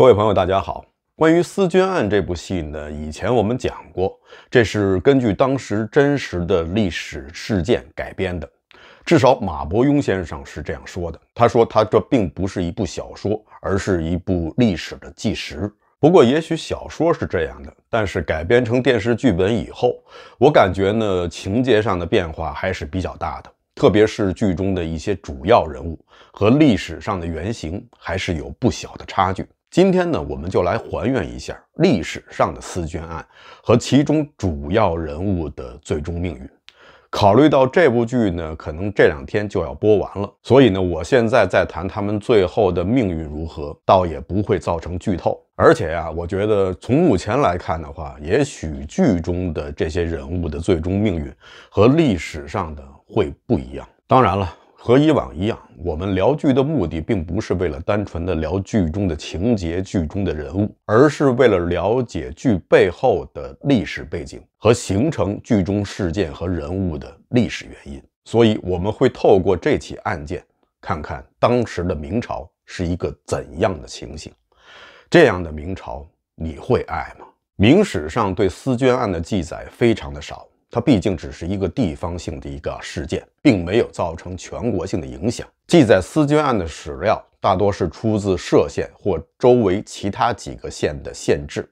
各位朋友，大家好。关于《思君案》这部戏呢，以前我们讲过，这是根据当时真实的历史事件改编的。至少马伯庸先生是这样说的。他说，他这并不是一部小说，而是一部历史的纪实。不过，也许小说是这样的，但是改编成电视剧本以后，我感觉呢，情节上的变化还是比较大的。特别是剧中的一些主要人物和历史上的原型，还是有不小的差距。今天呢，我们就来还原一下历史上的思捐案和其中主要人物的最终命运。考虑到这部剧呢，可能这两天就要播完了，所以呢，我现在在谈他们最后的命运如何，倒也不会造成剧透。而且呀，我觉得从目前来看的话，也许剧中的这些人物的最终命运和历史上的会不一样。当然了。和以往一样，我们聊剧的目的并不是为了单纯的聊剧中的情节、剧中的人物，而是为了了解剧背后的历史背景和形成剧中事件和人物的历史原因。所以，我们会透过这起案件，看看当时的明朝是一个怎样的情形。这样的明朝，你会爱吗？明史上对思娟案的记载非常的少。它毕竟只是一个地方性的一个事件，并没有造成全国性的影响。记载思君案的史料大多是出自歙县或周围其他几个县的县志，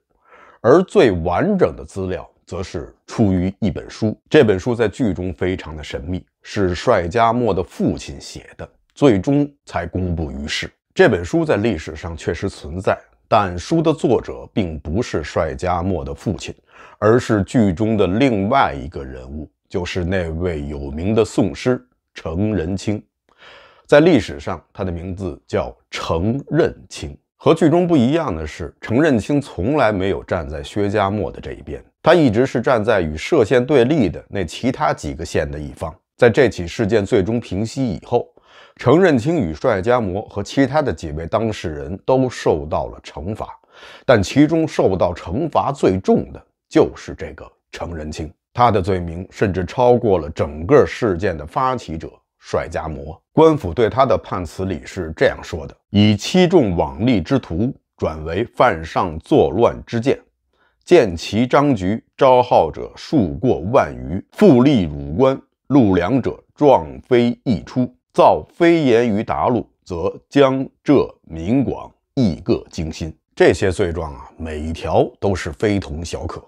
而最完整的资料则是出于一本书。这本书在剧中非常的神秘，是帅家墨的父亲写的，最终才公布于世。这本书在历史上确实存在。但书的作者并不是帅家墨的父亲，而是剧中的另外一个人物，就是那位有名的宋师程仁清。在历史上，他的名字叫程任清。和剧中不一样的是，程任清从来没有站在薛家墨的这一边，他一直是站在与歙县对立的那其他几个县的一方。在这起事件最终平息以后。程认清与帅家模和其他的几位当事人都受到了惩罚，但其中受到惩罚最重的就是这个程认清，他的罪名甚至超过了整个事件的发起者帅家模。官府对他的判词里是这样说的：以欺众罔利之徒转为犯上作乱之见，见其张局招号者数过万余，复立汝官录粮者壮非溢出。造飞言于达陆，则江浙闽广亦各惊心。这些罪状啊，每一条都是非同小可。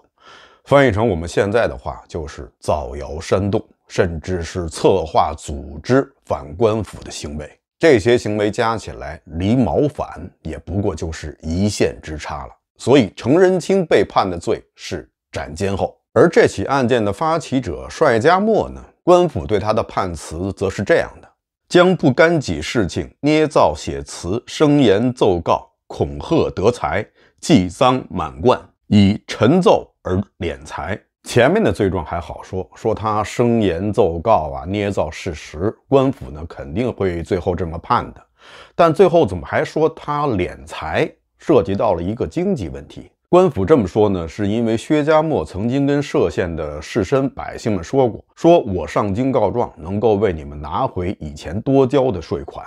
翻译成我们现在的话，就是造谣煽动，甚至是策划组织反官府的行为。这些行为加起来，离谋反也不过就是一线之差了。所以，程仁清被判的罪是斩监候。而这起案件的发起者帅家墨呢，官府对他的判词则是这样的。将不干己事情捏造写词，声言奏告，恐吓得财，祭赃满贯，以陈奏而敛财。前面的罪状还好说，说他声言奏告啊，捏造事实，官府呢肯定会最后这么判的。但最后怎么还说他敛财，涉及到了一个经济问题。官府这么说呢，是因为薛家墨曾经跟歙县的士绅百姓们说过，说我上京告状，能够为你们拿回以前多交的税款，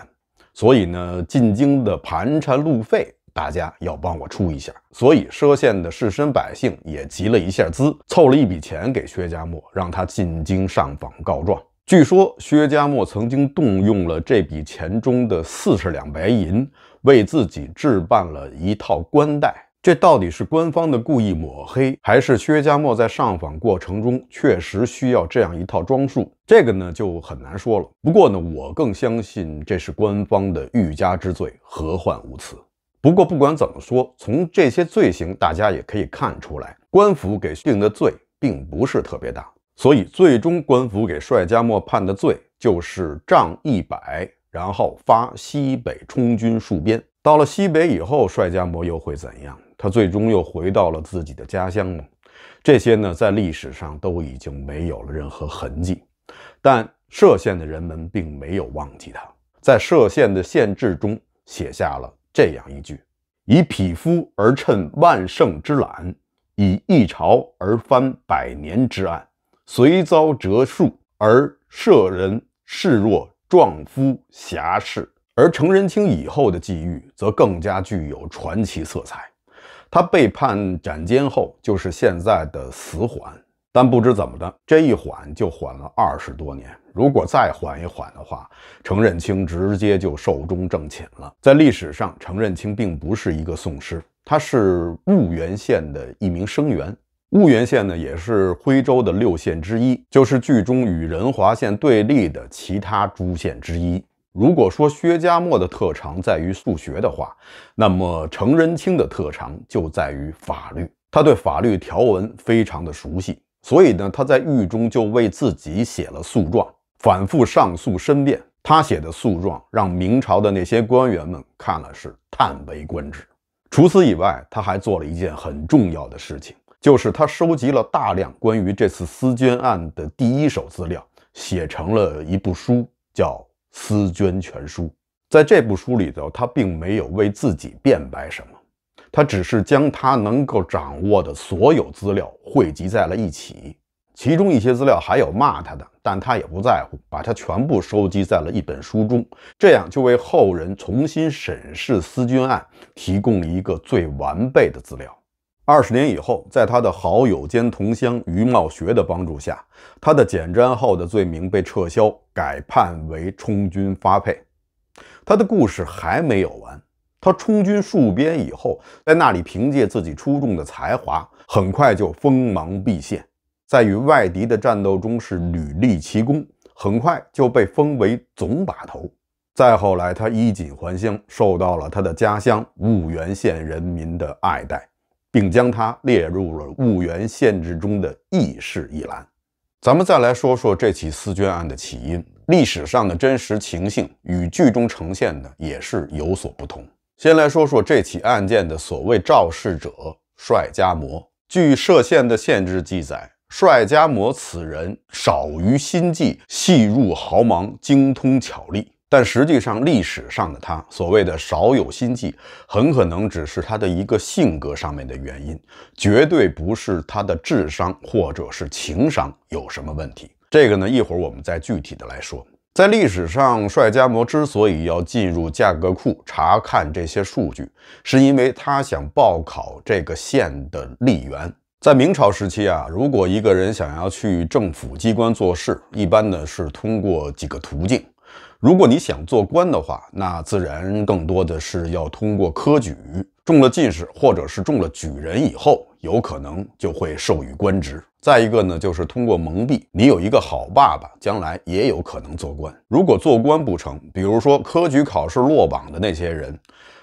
所以呢，进京的盘缠路费，大家要帮我出一下。所以歙县的士绅百姓也集了一下资，凑了一笔钱给薛家墨，让他进京上访告状。据说薛家墨曾经动用了这笔钱中的四十两白银，为自己置办了一套官带。这到底是官方的故意抹黑，还是薛家墨在上访过程中确实需要这样一套装束？这个呢就很难说了。不过呢，我更相信这是官方的欲加之罪，何患无辞。不过不管怎么说，从这些罪行，大家也可以看出来，官府给定的罪并不是特别大。所以最终官府给帅家墨判的罪就是杖一百，然后发西北充军戍边。到了西北以后，帅家墨又会怎样？他最终又回到了自己的家乡吗？这些呢，在历史上都已经没有了任何痕迹。但歙县的人们并没有忘记他，在歙县的县志中写下了这样一句：“以匹夫而趁万圣之懒，以一朝而翻百年之案，虽遭折数，而歙人视若壮夫侠士，而程仁清以后的际遇则更加具有传奇色彩。他被判斩监后，就是现在的死缓。但不知怎么的，这一缓就缓了二十多年。如果再缓一缓的话，程仁清直接就寿终正寝了。在历史上，程仁清并不是一个宋师，他是婺源县的一名生员。婺源县呢，也是徽州的六县之一，就是剧中与仁华县对立的其他诸县之一。如果说薛家墨的特长在于数学的话，那么程仁清的特长就在于法律。他对法律条文非常的熟悉。所以呢，他在狱中就为自己写了诉状，反复上诉申辩。他写的诉状让明朝的那些官员们看了是叹为观止。除此以外，他还做了一件很重要的事情，就是他收集了大量关于这次私捐案的第一手资料，写成了一部书，叫《思捐全书》。在这部书里头，他并没有为自己辩白什么。他只是将他能够掌握的所有资料汇集在了一起，其中一些资料还有骂他的，但他也不在乎，把它全部收集在了一本书中，这样就为后人重新审视思君案提供了一个最完备的资料。二十年以后，在他的好友兼同乡于茂学的帮助下，他的减詹后的罪名被撤销，改判为充军发配。他的故事还没有完。他充军戍边以后，在那里凭借自己出众的才华，很快就锋芒毕现，在与外敌的战斗中是屡立奇功，很快就被封为总把头。再后来，他衣锦还乡，受到了他的家乡婺源县人民的爱戴，并将他列入了婺源县志中的义士一栏。咱们再来说说这起私捐案的起因，历史上的真实情形与剧中呈现的也是有所不同。先来说说这起案件的所谓肇事者帅家模。据歙县的县志记载，帅家模此人少于心计，细入豪芒，精通巧力。但实际上，历史上的他所谓的少有心计，很可能只是他的一个性格上面的原因，绝对不是他的智商或者是情商有什么问题。这个呢，一会儿我们再具体的来说。在历史上，帅家模之所以要进入价格库查看这些数据，是因为他想报考这个县的吏员。在明朝时期啊，如果一个人想要去政府机关做事，一般呢是通过几个途径。如果你想做官的话，那自然更多的是要通过科举，中了进士或者是中了举人以后，有可能就会授予官职。再一个呢，就是通过蒙蔽，你有一个好爸爸，将来也有可能做官。如果做官不成，比如说科举考试落榜的那些人，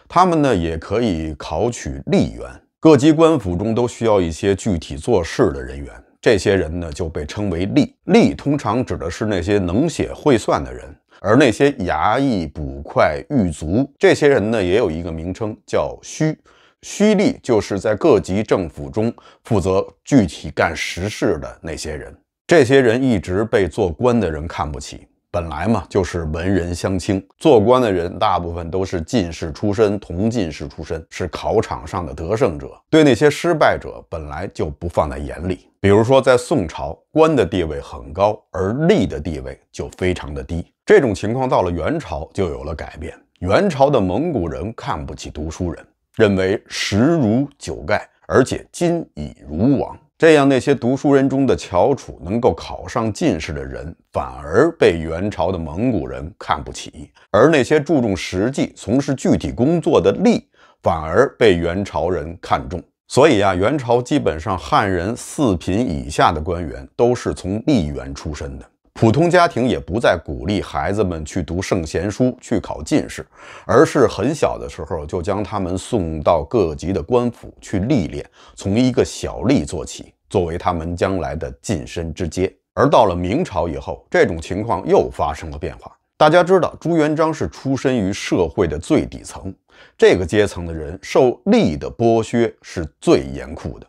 他们呢也可以考取吏员。各级官府中都需要一些具体做事的人员，这些人呢就被称为吏。吏通常指的是那些能写会算的人。而那些衙役、捕快、狱卒，这些人呢，也有一个名称叫虚。虚吏就是在各级政府中负责具体干实事的那些人。这些人一直被做官的人看不起。本来嘛，就是文人相轻，做官的人大部分都是进士出身、同进士出身，是考场上的得胜者，对那些失败者本来就不放在眼里。比如说，在宋朝，官的地位很高，而吏的地位就非常的低。这种情况到了元朝就有了改变。元朝的蒙古人看不起读书人，认为食如九盖，而且今已如王。这样，那些读书人中的翘楚，能够考上进士的人，反而被元朝的蒙古人看不起；而那些注重实际、从事具体工作的吏，反而被元朝人看重。所以啊，元朝基本上汉人四品以下的官员都是从吏员出身的。普通家庭也不再鼓励孩子们去读圣贤书、去考进士，而是很小的时候就将他们送到各级的官府去历练，从一个小吏做起，作为他们将来的晋升之阶。而到了明朝以后，这种情况又发生了变化。大家知道，朱元璋是出身于社会的最底层，这个阶层的人受吏的剥削是最严酷的。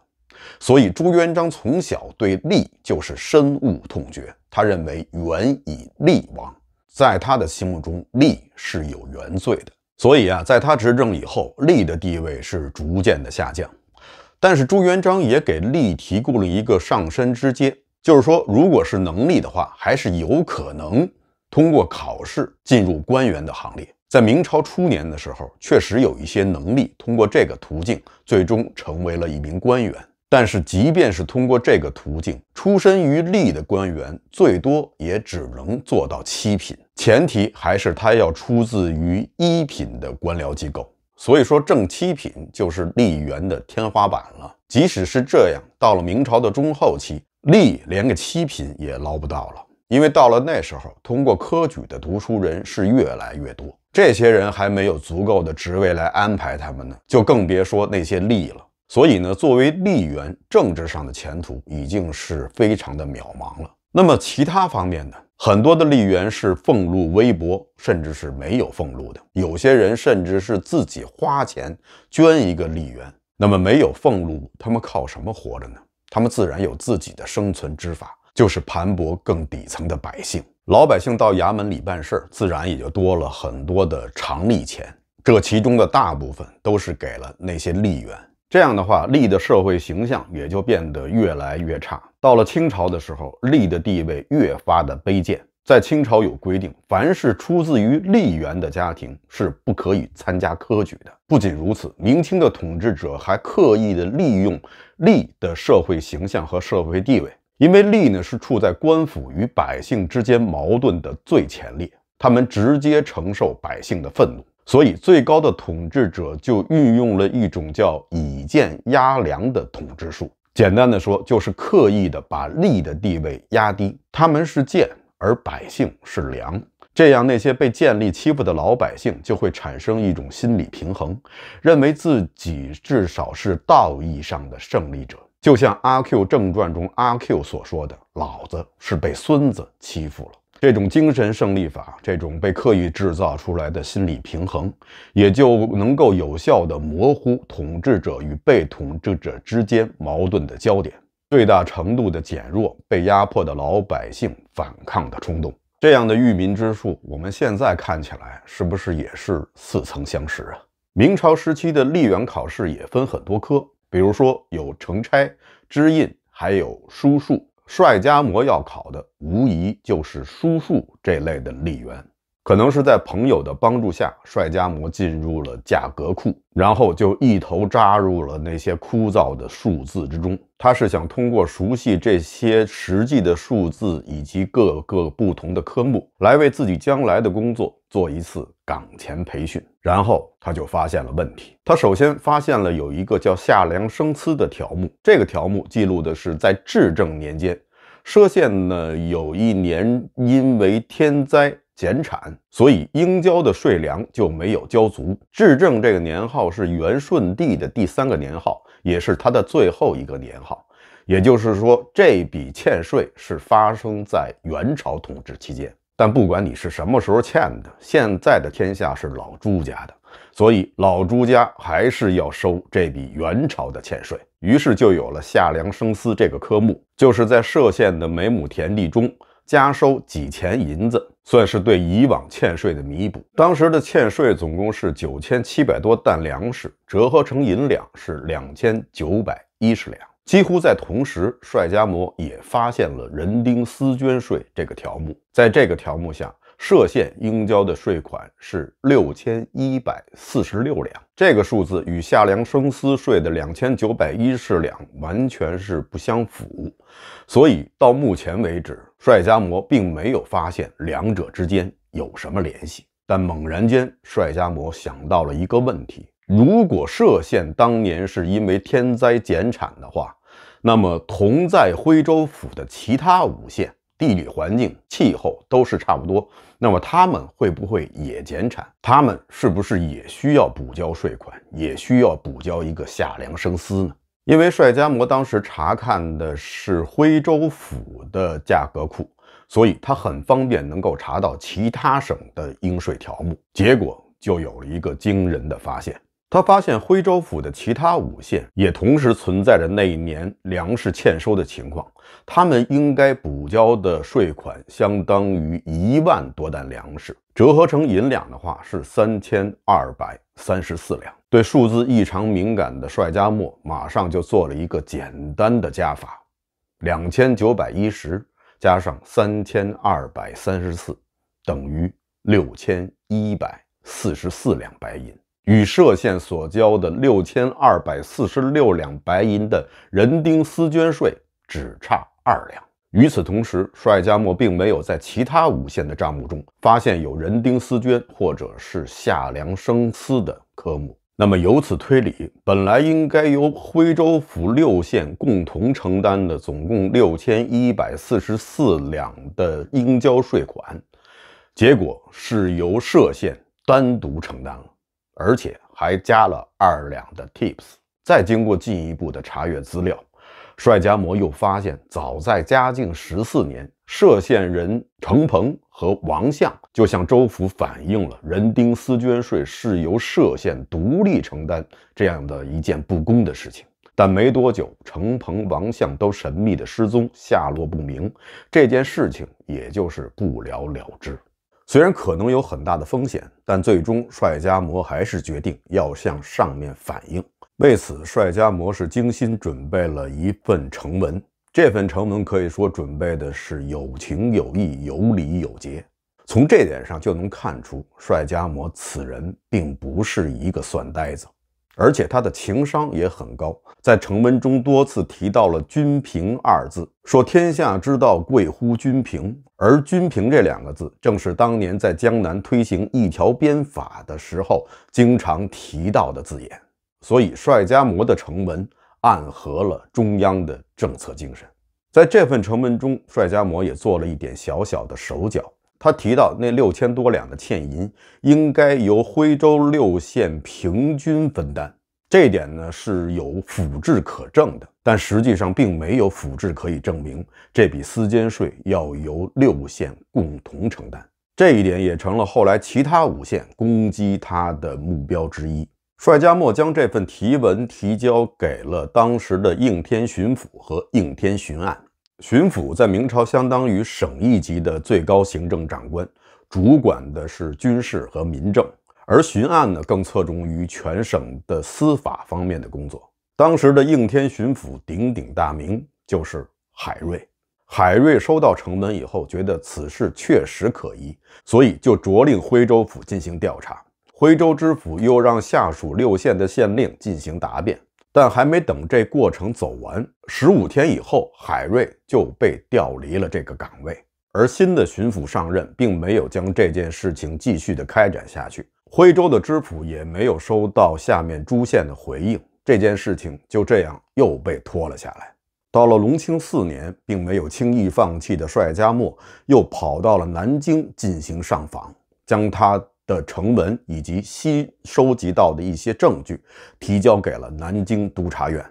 所以朱元璋从小对吏就是深恶痛绝，他认为元以利亡，在他的心目中吏是有原罪的。所以啊，在他执政以后，吏的地位是逐渐的下降。但是朱元璋也给吏提供了一个上升之阶，就是说，如果是能力的话，还是有可能通过考试进入官员的行列。在明朝初年的时候，确实有一些能力通过这个途径最终成为了一名官员。但是，即便是通过这个途径，出身于吏的官员最多也只能做到七品，前提还是他要出自于一品的官僚机构。所以说，正七品就是吏员的天花板了。即使是这样，到了明朝的中后期，吏连个七品也捞不到了，因为到了那时候，通过科举的读书人是越来越多。这些人还没有足够的职位来安排他们呢，就更别说那些吏了。所以呢，作为吏员，政治上的前途已经是非常的渺茫了。那么其他方面呢？很多的吏员是俸禄微薄，甚至是没有俸禄的。有些人甚至是自己花钱捐一个吏员。那么没有俸禄，他们靠什么活着呢？他们自然有自己的生存之法，就是盘剥更底层的百姓。老百姓到衙门里办事，自然也就多了很多的常例钱。这其中的大部分都是给了那些吏员。这样的话，吏的社会形象也就变得越来越差。到了清朝的时候，吏的地位越发的卑贱。在清朝有规定，凡是出自于吏员的家庭是不可以参加科举的。不仅如此，明清的统治者还刻意的利用吏的社会形象和社会地位。因为吏呢是处在官府与百姓之间矛盾的最前列，他们直接承受百姓的愤怒，所以最高的统治者就运用了一种叫以贱压良的统治术。简单的说，就是刻意的把利的地位压低，他们是贱，而百姓是良，这样那些被贱吏欺负的老百姓就会产生一种心理平衡，认为自己至少是道义上的胜利者。就像《阿 Q 正传》中阿 Q 所说的：“老子是被孙子欺负了。”这种精神胜利法，这种被刻意制造出来的心理平衡，也就能够有效地模糊统治者与被统治者之间矛盾的焦点，最大程度地减弱被压迫的老百姓反抗的冲动。这样的育民之术，我们现在看起来是不是也是似曾相识啊？明朝时期的吏员考试也分很多科。比如说有成差、知印，还有书数。帅家模要考的，无疑就是书数这类的力源。可能是在朋友的帮助下，帅家模进入了价格库，然后就一头扎入了那些枯燥的数字之中。他是想通过熟悉这些实际的数字以及各个不同的科目，来为自己将来的工作做一次岗前培训。然后他就发现了问题。他首先发现了有一个叫夏粮生疵的条目，这个条目记录的是在至正年间，歙县呢有一年因为天灾。减产，所以应交的税粮就没有交足。至正这个年号是元顺帝的第三个年号，也是他的最后一个年号。也就是说，这笔欠税是发生在元朝统治期间。但不管你是什么时候欠的，现在的天下是老朱家的，所以老朱家还是要收这笔元朝的欠税。于是就有了夏粮生丝这个科目，就是在歙县的每亩田地中。加收几钱银子，算是对以往欠税的弥补。当时的欠税总共是九千七百多担粮食，折合成银两是两千九百一十两。几乎在同时，帅家模也发现了人丁私捐税这个条目。在这个条目下，歙县应交的税款是六千一百四十六两。这个数字与夏粮生丝税的两千九百一十两完全是不相符。所以到目前为止，帅家模并没有发现两者之间有什么联系。但猛然间，帅家模想到了一个问题：如果歙县当年是因为天灾减产的话，那么同在徽州府的其他五县，地理环境、气候都是差不多，那么他们会不会也减产？他们是不是也需要补交税款，也需要补交一个夏粮生丝呢？因为帅家模当时查看的是徽州府的价格库，所以他很方便能够查到其他省的应税条目。结果就有了一个惊人的发现，他发现徽州府的其他五县也同时存在着那一年粮食欠收的情况，他们应该补交的税款相当于一万多担粮食，折合成银两的话是三千二百三十四两。对数字异常敏感的帅家墨马上就做了一个简单的加法：两千九百一十加上三千二百三十四等于六千一百四十四两白银，与歙县所交的六千二百四十六两白银的人丁私捐税只差二两。与此同时，帅家墨并没有在其他五县的账目中发现有人丁丝绢或者是夏粮生丝的科目。那么由此推理，本来应该由徽州府六县共同承担的总共六千一百四十四两的应交税款，结果是由歙县单独承担了，而且还加了二两的 tips。再经过进一步的查阅资料。帅家模又发现，早在嘉靖十四年，歙县人程鹏和王相就向州府反映了人丁私捐税是由歙县独立承担这样的一件不公的事情。但没多久，程鹏、王相都神秘的失踪，下落不明，这件事情也就是不了了之。虽然可能有很大的风险，但最终帅家模还是决定要向上面反映。为此，帅家模是精心准备了一份呈文。这份呈文可以说准备的是有情有义、有理有节。从这点上就能看出，帅家模此人并不是一个算呆子，而且他的情商也很高。在呈文中多次提到了“均平”二字，说天下之道贵乎均平，而“均平”这两个字，正是当年在江南推行一条鞭法的时候经常提到的字眼。所以，帅家模的呈文暗合了中央的政策精神。在这份呈文中，帅家模也做了一点小小的手脚。他提到，那六千多两的欠银应该由徽州六县平均分担。这一点呢是有府志可证的，但实际上并没有府志可以证明这笔私监税要由六县共同承担。这一点也成了后来其他五县攻击他的目标之一。帅家墨将这份提文提交给了当时的应天巡抚和应天巡按。巡抚在明朝相当于省一级的最高行政长官，主管的是军事和民政；而巡按呢，更侧重于全省的司法方面的工作。当时的应天巡抚鼎鼎大名就是海瑞。海瑞收到呈文以后，觉得此事确实可疑，所以就着令徽州府进行调查。徽州知府又让下属六县的县令进行答辩，但还没等这过程走完，十五天以后，海瑞就被调离了这个岗位。而新的巡抚上任，并没有将这件事情继续的开展下去。徽州的知府也没有收到下面诸县的回应，这件事情就这样又被拖了下来。到了隆庆四年，并没有轻易放弃的帅家墨，又跑到了南京进行上访，将他。的成文以及新收集到的一些证据，提交给了南京督察院。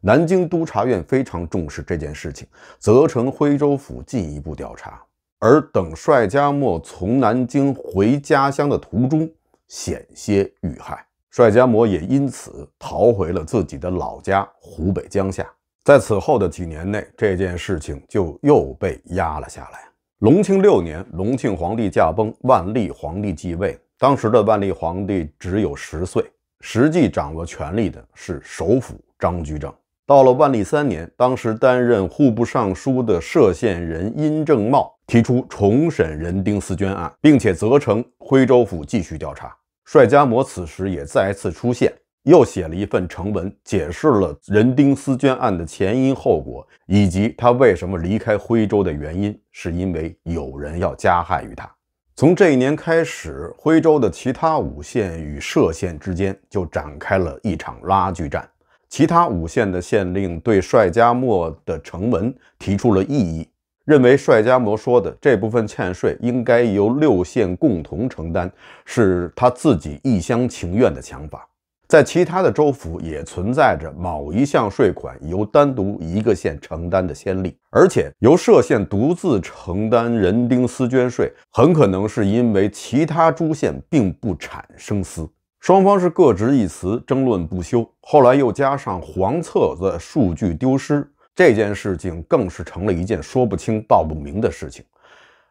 南京督察院非常重视这件事情，责成徽州府进一步调查。而等帅家墨从南京回家乡的途中，险些遇害，帅家墨也因此逃回了自己的老家湖北江夏。在此后的几年内，这件事情就又被压了下来。隆庆六年，隆庆皇帝驾崩，万历皇帝继位。当时的万历皇帝只有十岁，实际掌握权力的是首辅张居正。到了万历三年，当时担任户部尚书的歙县人殷正茂提出重审人丁丝绢案，并且责成徽州府继续调查。帅家模此时也再次出现。又写了一份呈文，解释了人丁丝绢案的前因后果，以及他为什么离开徽州的原因，是因为有人要加害于他。从这一年开始，徽州的其他五县与歙县之间就展开了一场拉锯战。其他五县的县令对帅家墨的呈文提出了异议，认为帅家墨说的这部分欠税应该由六县共同承担，是他自己一厢情愿的想法。在其他的州府也存在着某一项税款由单独一个县承担的先例，而且由歙县独自承担人丁私捐税，很可能是因为其他诸县并不产生私。双方是各执一词，争论不休。后来又加上黄册子数据丢失，这件事情更是成了一件说不清道不明的事情。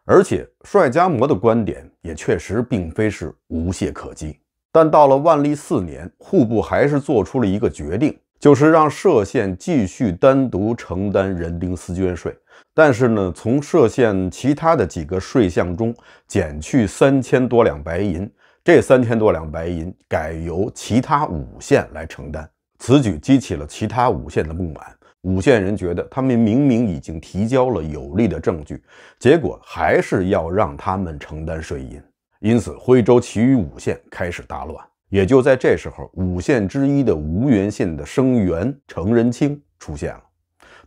而且帅家模的观点也确实并非是无懈可击。但到了万历四年，户部还是做出了一个决定，就是让歙县继续单独承担人丁丝绢税，但是呢，从歙县其他的几个税项中减去三千多两白银，这三千多两白银改由其他五县来承担。此举激起了其他五县的不满。五县人觉得他们明明已经提交了有力的证据，结果还是要让他们承担税银。因此，徽州其余五县开始大乱。也就在这时候，五县之一的吴原县的生员程仁清出现了。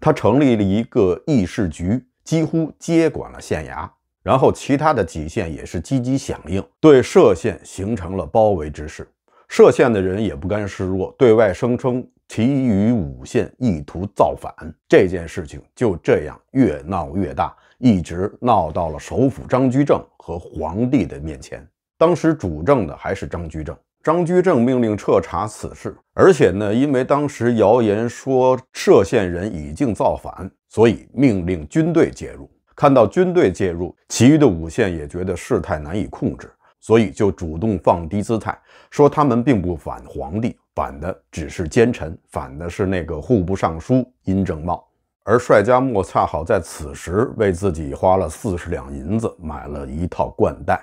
他成立了一个议事局，几乎接管了县衙。然后，其他的几县也是积极响应，对歙县形成了包围之势。歙县的人也不甘示弱，对外声称其余五县意图造反。这件事情就这样越闹越大，一直闹到了首辅张居正和皇帝的面前。当时主政的还是张居正。张居正命令彻查此事，而且呢，因为当时谣言说歙县人已经造反，所以命令军队介入。看到军队介入，其余的五县也觉得事态难以控制，所以就主动放低姿态，说他们并不反皇帝，反的只是奸臣，反的是那个户部尚书殷正茂。而帅家墨恰好在此时为自己花了四十两银子买了一套冠带，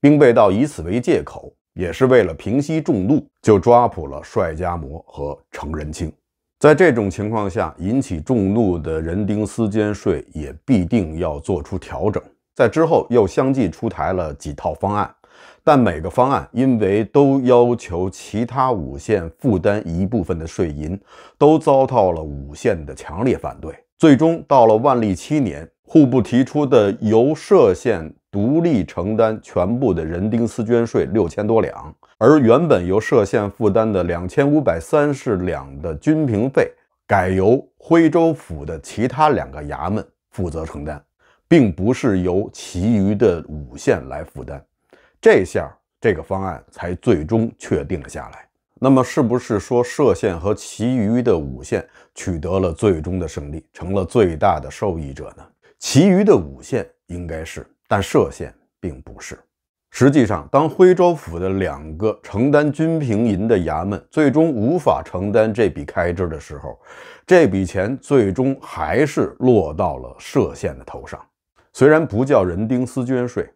兵备道以此为借口。也是为了平息众怒，就抓捕了帅家模和程仁清。在这种情况下，引起众怒的人丁私监税也必定要做出调整。在之后又相继出台了几套方案，但每个方案因为都要求其他五县负担一部分的税银，都遭到了五县的强烈反对。最终到了万历七年，户部提出的由歙县。独立承担全部的人丁私捐税六千多两，而原本由歙县负担的两千五百三十两的军平费，改由徽州府的其他两个衙门负责承担，并不是由其余的五县来负担。这下这个方案才最终确定了下来。那么，是不是说歙县和其余的五县取得了最终的胜利，成了最大的受益者呢？其余的五县应该是。但歙县并不是。实际上，当徽州府的两个承担军平银的衙门最终无法承担这笔开支的时候，这笔钱最终还是落到了歙县的头上。虽然不叫人丁私捐税，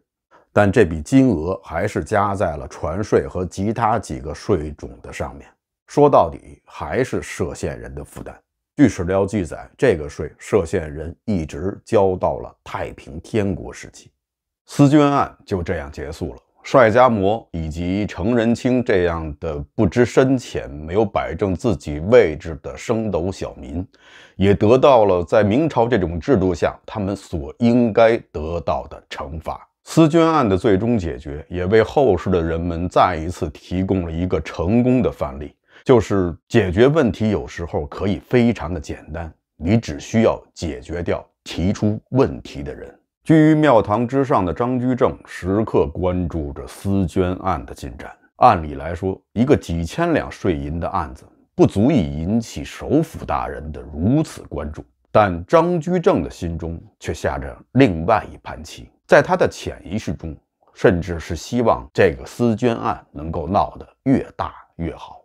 但这笔金额还是加在了船税和其他几个税种的上面。说到底，还是歙县人的负担。据史料记载，这个税歙县人一直交到了太平天国时期。私捐案就这样结束了。帅家模以及程仁清这样的不知深浅、没有摆正自己位置的升斗小民，也得到了在明朝这种制度下他们所应该得到的惩罚。私捐案的最终解决，也为后世的人们再一次提供了一个成功的范例，就是解决问题有时候可以非常的简单，你只需要解决掉提出问题的人。居于庙堂之上的张居正时刻关注着私捐案的进展。按理来说，一个几千两税银的案子不足以引起首辅大人的如此关注，但张居正的心中却下着另外一盘棋。在他的潜意识中，甚至是希望这个私捐案能够闹得越大越好，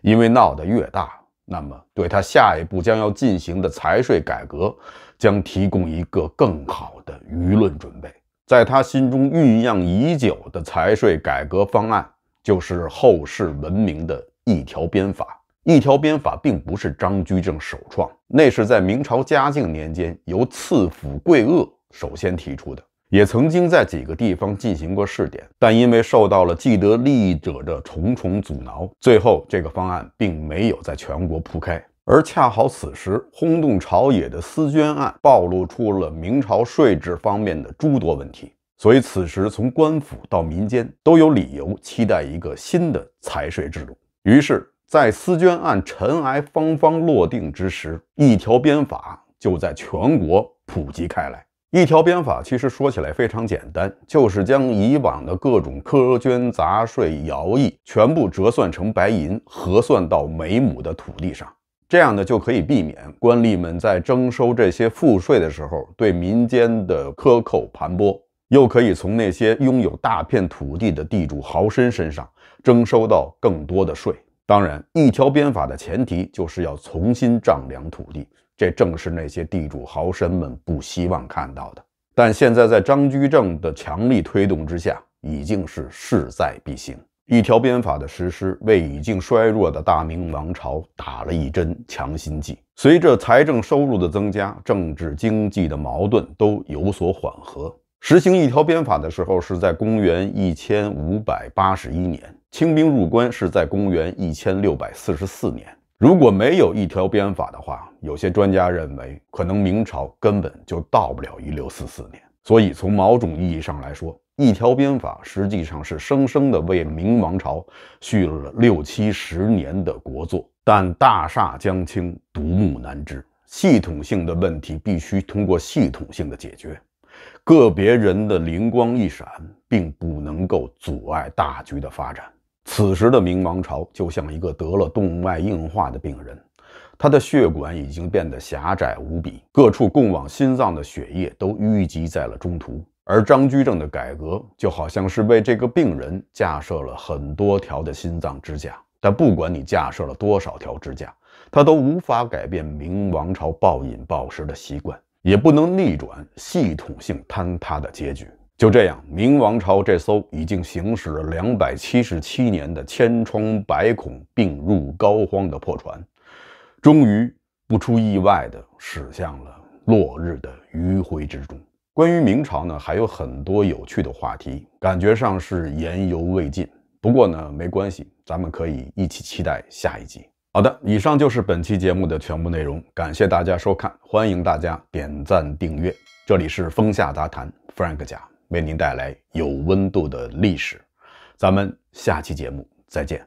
因为闹得越大，那么对他下一步将要进行的财税改革。将提供一个更好的舆论准备。在他心中酝酿已久的财税改革方案，就是后世闻名的一条鞭法。一条鞭法并不是张居正首创，那是在明朝嘉靖年间由赐府贵鄂首先提出的，也曾经在几个地方进行过试点，但因为受到了既得利益者的重重阻挠，最后这个方案并没有在全国铺开。而恰好此时轰动朝野的私捐案暴露出了明朝税制方面的诸多问题，所以此时从官府到民间都有理由期待一个新的财税制度。于是，在私捐案尘埃方方落定之时，一条鞭法就在全国普及开来。一条鞭法其实说起来非常简单，就是将以往的各种苛捐杂税、徭役全部折算成白银，核算到每亩的土地上。这样呢，就可以避免官吏们在征收这些赋税的时候对民间的克扣盘剥，又可以从那些拥有大片土地的地主豪绅身上征收到更多的税。当然，一条鞭法的前提就是要重新丈量土地，这正是那些地主豪绅们不希望看到的。但现在在张居正的强力推动之下，已经是势在必行。一条鞭法的实施为已经衰弱的大明王朝打了一针强心剂。随着财政收入的增加，政治经济的矛盾都有所缓和。实行一条鞭法的时候是在公元一千五百八十一年，清兵入关是在公元一千六百四十四年。如果没有一条鞭法的话，有些专家认为，可能明朝根本就到不了一六四四年。所以，从某种意义上来说，一条鞭法实际上是生生的为明王朝续了六七十年的国祚。但大厦将倾，独木难支，系统性的问题必须通过系统性的解决。个别人的灵光一闪，并不能够阻碍大局的发展。此时的明王朝就像一个得了动脉硬化的病人，他的血管已经变得狭窄无比，各处供往心脏的血液都淤积在了中途。而张居正的改革就好像是为这个病人架设了很多条的心脏支架，但不管你架设了多少条支架，他都无法改变明王朝暴饮暴食的习惯，也不能逆转系统性坍塌的结局。就这样，明王朝这艘已经行驶了两百七十七年的千疮百孔、病入膏肓的破船，终于不出意外的驶向了落日的余晖之中。关于明朝呢，还有很多有趣的话题，感觉上是言犹未尽。不过呢，没关系，咱们可以一起期待下一集。好的，以上就是本期节目的全部内容，感谢大家收看，欢迎大家点赞订阅。这里是风下杂谈，Frank 讲。为您带来有温度的历史，咱们下期节目再见。